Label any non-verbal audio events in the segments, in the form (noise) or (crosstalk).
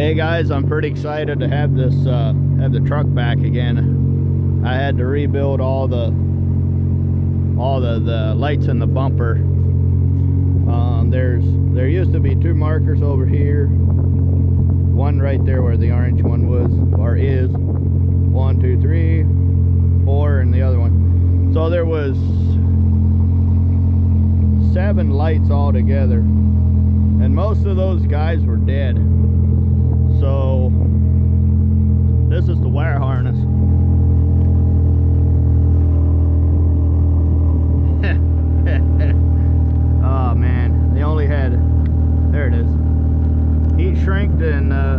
Hey guys, I'm pretty excited to have this uh, have the truck back again. I had to rebuild all the all the, the lights in the bumper. Um, there's there used to be two markers over here, one right there where the orange one was or is. One, two, three, four, and the other one. So there was seven lights all together, and most of those guys were dead. So this is the wire harness. oh (laughs) man, they only had, there it is. Heat shrinked and uh,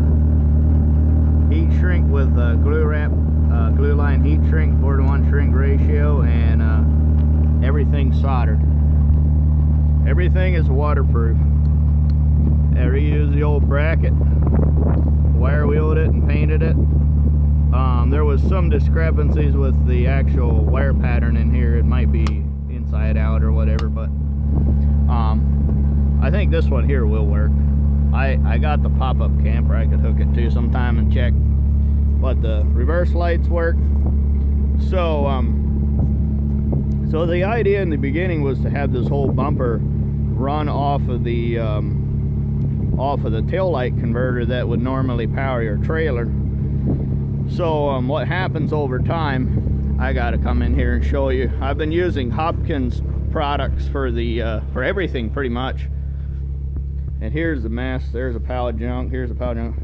heat shrink with uh, glue wrap, uh, glue line heat shrink, 4 to 1 shrink ratio, and uh, everything soldered. Everything is waterproof. I reused the old bracket wire wheeled it and painted it. Um, there was some discrepancies with the actual wire pattern in here. It might be inside out or whatever, but um, I think this one here will work. I, I got the pop-up camper I could hook it to sometime and check but the reverse lights work. So, um, so the idea in the beginning was to have this whole bumper run off of the um, off of the tail light converter that would normally power your trailer. So um, what happens over time, I got to come in here and show you. I've been using Hopkins products for the uh, for everything pretty much. And here's the mess. There's a pile of junk. Here's a pile of junk.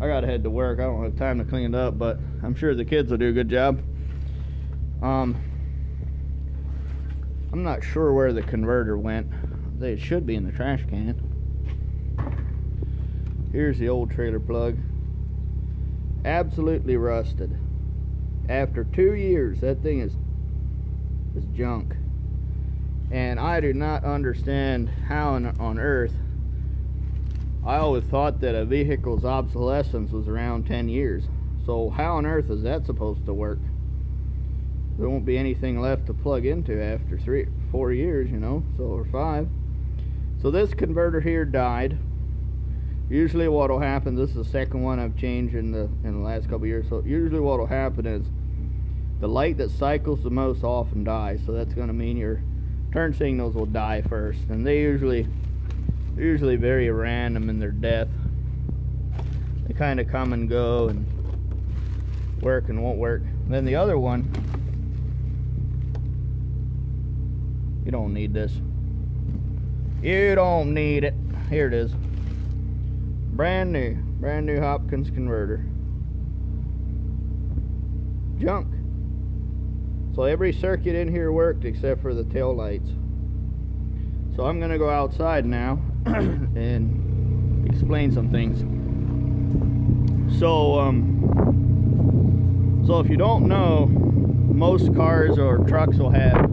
I gotta head to work. I don't have time to clean it up, but I'm sure the kids will do a good job. Um, I'm not sure where the converter went. They should be in the trash can. Here's the old trailer plug. Absolutely rusted. After two years, that thing is, is junk. And I do not understand how on, on earth I always thought that a vehicle's obsolescence was around 10 years. So how on earth is that supposed to work? There won't be anything left to plug into after three, four years, you know, so or five. So this converter here died usually what will happen this is the second one I've changed in the in the last couple years. So usually what will happen is the light that cycles the most often dies. So that's going to mean your turn signals will die first. And they usually usually very random in their death. They kind of come and go and work and won't work. And then the other one you don't need this. You don't need it. Here it is Brand new, brand new Hopkins converter. Junk. So every circuit in here worked except for the tail lights. So I'm going to go outside now (clears throat) and explain some things. So, um, so if you don't know, most cars or trucks will have,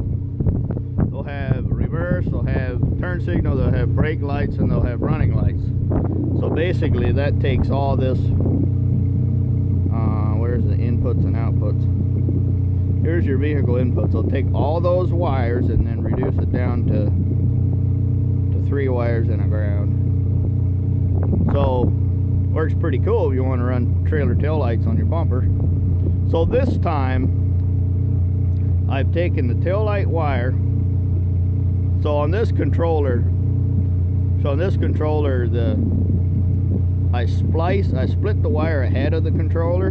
they'll have reverse, they'll have turn signal, they'll have brake lights, and they'll have running lights. So basically that takes all this, uh, where's the inputs and outputs? Here's your vehicle inputs. So take all those wires and then reduce it down to, to three wires and a ground. So works pretty cool if you want to run trailer tail lights on your bumper. So this time I've taken the tail light wire. So on this controller, so on this controller, the I spliced, I split the wire ahead of the controller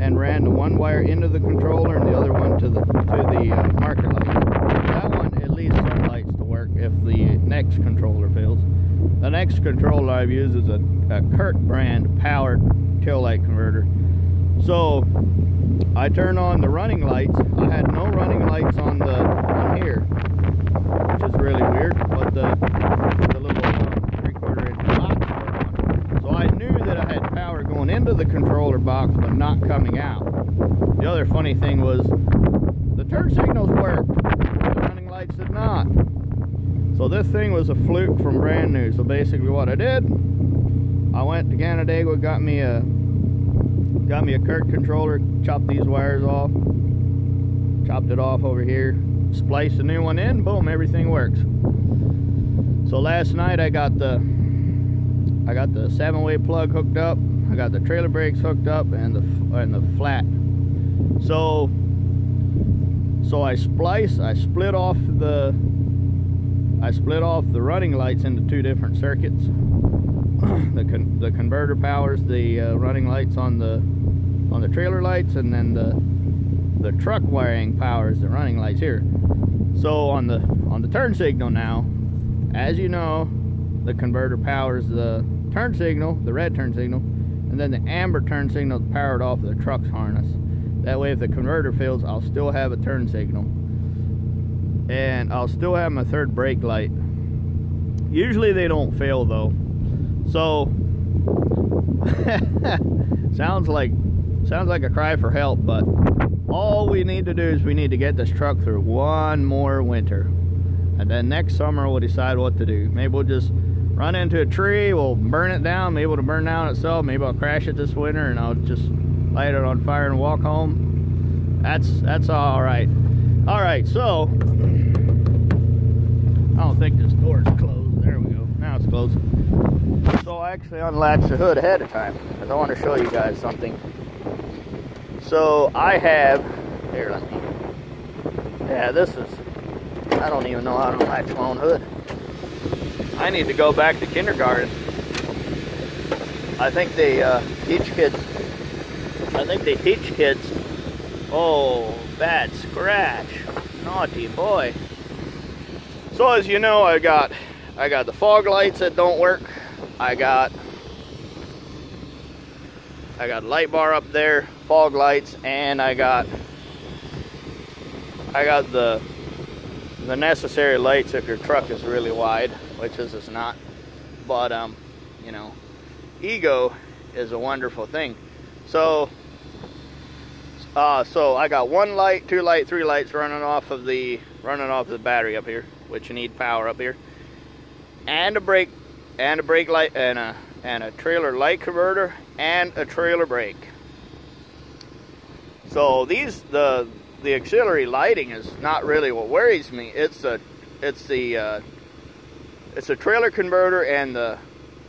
and ran the one wire into the controller and the other one to the to the uh, marker light. That one at least some lights to work if the next controller fails. The next controller I've used is a, a Curt brand powered tail light converter. So I turn on the running lights. I had no running lights on the on here, which is really weird. But the the going into the controller box but not coming out. The other funny thing was the turn signals worked, the running lights did not. So this thing was a fluke from brand new. So basically what I did, I went to Canandaigua, got me a got me a Curt controller, chopped these wires off, chopped it off over here, spliced a new one in, boom, everything works. So last night I got the I got the seven-way plug hooked up. I got the trailer brakes hooked up and the and the flat. So so I splice, I split off the I split off the running lights into two different circuits. (clears throat) the con the converter powers the uh, running lights on the on the trailer lights and then the the truck wiring powers the running lights here. So on the on the turn signal now, as you know, the converter powers the turn signal, the red turn signal, and then the amber turn signal is powered off of the truck's harness. That way if the converter fails, I'll still have a turn signal. And I'll still have my third brake light. Usually they don't fail though. So (laughs) sounds like sounds like a cry for help, but all we need to do is we need to get this truck through one more winter. And then next summer we'll decide what to do. Maybe we'll just run into a tree, we'll burn it down, maybe it'll burn down itself, maybe I'll crash it this winter and I'll just light it on fire and walk home. That's that's all right. All right, so I don't think this door is closed. There we go. Now it's closed. So I actually unlatched the hood ahead of time because I want to show you guys something. So I have here. Let me. Yeah, this is. I don't even know how to latch my own hood. I need to go back to kindergarten. I think they uh, teach kids I think they teach kids, oh, bad scratch, naughty boy. So as you know, I got, I got the fog lights that don't work. I got, I got light bar up there, fog lights, and I got, I got the, the necessary lights if your truck is really wide, which is it's not. But um, you know, ego is a wonderful thing. So uh, so I got one light, two light, three lights running off of the running off the battery up here, which you need power up here, and a brake, and a brake light, and a and a trailer light converter, and a trailer brake. So these the the auxiliary lighting is not really what worries me. It's a it's the uh, it's a trailer converter and the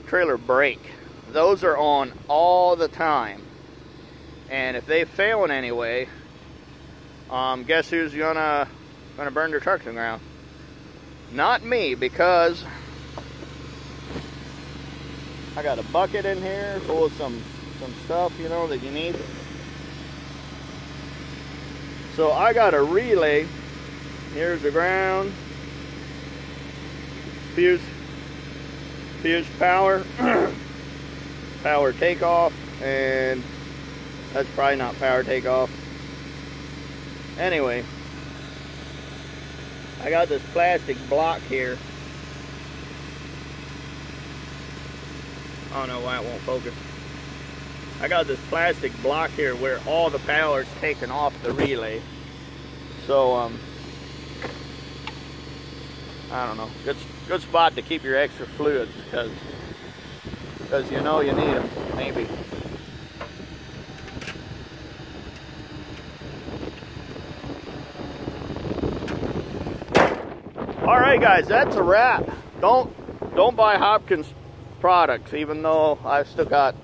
trailer brake. Those are on all the time. And if they fail in any way, um, guess who's gonna gonna burn their truck to the ground? Not me, because I got a bucket in here full of some some stuff, you know, that you need. So I got a relay. Here's the ground. Fuse fuse power. (clears throat) power takeoff and that's probably not power takeoff. Anyway, I got this plastic block here. I don't know why it won't focus. I got this plastic block here where all the power is taken off the relay. So, um, I don't know. Good, good spot to keep your extra fluids because, because you know you need them, maybe. All right, guys, that's a wrap. Don't don't buy Hopkins products, even though I've still got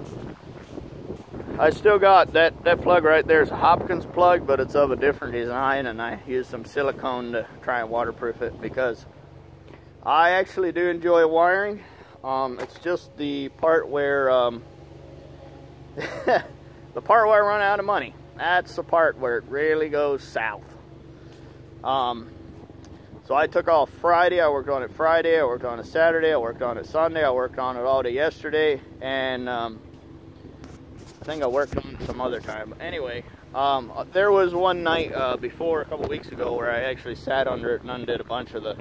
I still got that that plug right there is a Hopkins plug, but it's of a different design, and I use some silicone to try and waterproof it because I actually do enjoy wiring. Um, it's just the part where um, (laughs) the part where I run out of money. That's the part where it really goes south. Um, so I took off Friday, I worked on it Friday, I worked on it Saturday, I worked on it Sunday, I worked on it all day yesterday, and um, I think I worked on some other time. But anyway, um, there was one night uh, before, a couple weeks ago, where I actually sat under it and undid a bunch of the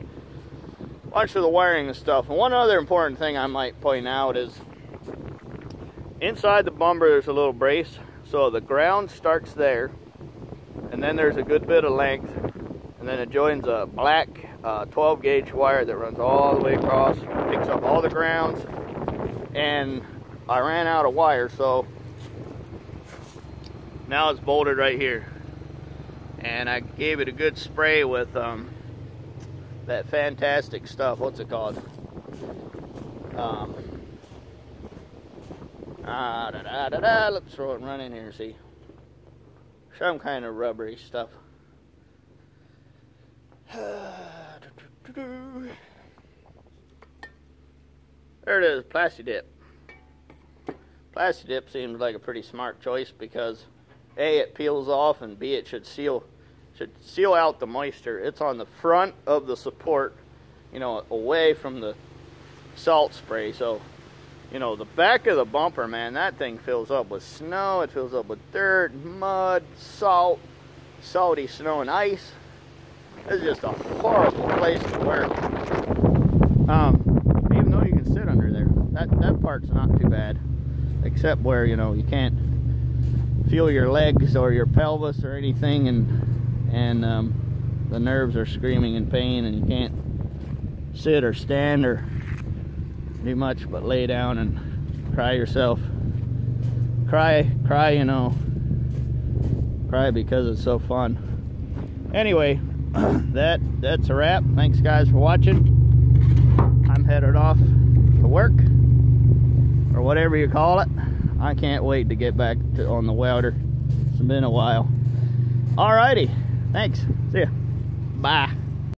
bunch of the wiring and stuff. And one other important thing I might point out is inside the bumper there's a little brace. So the ground starts there, and then there's a good bit of length and then it joins a black uh, 12 gauge wire that runs all the way across, picks up all the grounds, and I ran out of wire, so now it's bolted right here. And I gave it a good spray with um, that fantastic stuff. What's it called? Um, Ah, da da da da. Let's throw it run in here and see. Some kind of rubbery stuff. (sighs) There it is, Plastidip. Plastidip seems like a pretty smart choice because A, it peels off, and B, it should seal should seal out the moisture. It's on the front of the support, you know, away from the salt spray. So, you know, the back of the bumper, man, that thing fills up with snow. It fills up with dirt, mud, salt, salty snow and ice. It's just a horrible place to work. Um, even though you can sit under there, that, that part's not too bad. Except where, you know, you can't feel your legs or your pelvis or anything and and um, the nerves are screaming in pain and you can't sit or stand or do much but lay down and cry yourself. Cry cry you know. Cry because it's so fun. Anyway (clears throat) that that's a wrap. Thanks guys for watching. I'm headed off to work or whatever you call it i can't wait to get back to, on the welder it's been a while alrighty Thanks. See ya. Bye.